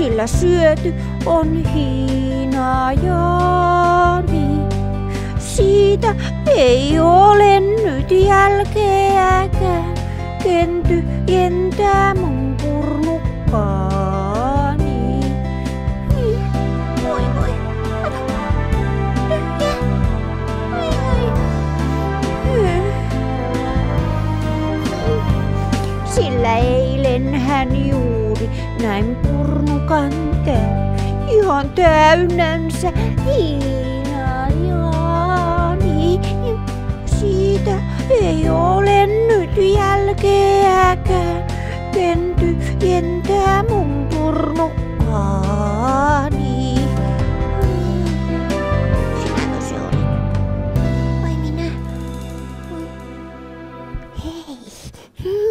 sillä syöty on hiinajaani. Siitä ei ole nyt jälkeäkään, kenty jentää mun purnukkaani. Voi voi, Sillä eilen hän kärki näin purnukanteen ihan täynnänsä viinaa ja niin, siitä ei ole nyt jälkeäkään. Penty kentää mun purnukkaani. Sitäkö? Vai minä? Hei!